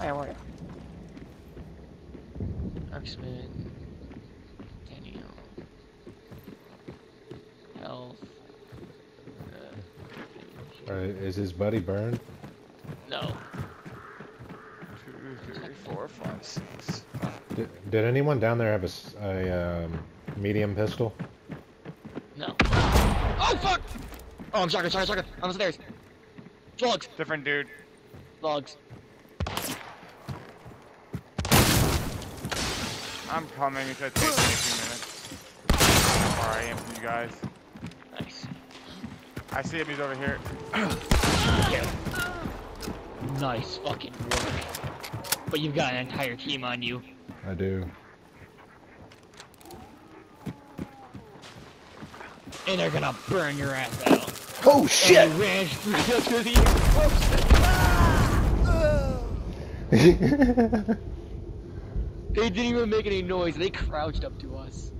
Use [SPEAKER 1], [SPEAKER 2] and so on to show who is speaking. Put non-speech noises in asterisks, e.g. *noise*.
[SPEAKER 1] Hey, where are you?
[SPEAKER 2] Marksman. Daniel. Health. Uh,
[SPEAKER 3] Or is his buddy burned?
[SPEAKER 2] no.
[SPEAKER 4] Two, three, four, five, six.
[SPEAKER 3] Did, did anyone down there have a, s- a, um, medium pistol?
[SPEAKER 2] No.
[SPEAKER 1] Oh, fuck! Oh, I'm shotgun, shotgun, shotgun. On the stairs. Slugs.
[SPEAKER 4] Different dude.
[SPEAKER 1] Slugs.
[SPEAKER 4] I'm coming. It's gonna take me a few minutes. Where I am from you guys.
[SPEAKER 2] Nice.
[SPEAKER 4] I see him. He's over here.
[SPEAKER 2] Nice fucking work. But you've got an entire team on you.
[SPEAKER 3] I do.
[SPEAKER 2] And they're gonna burn your ass out.
[SPEAKER 3] Oh
[SPEAKER 2] And *laughs* *laughs* *laughs* They didn't even make any noise. They crouched up to us.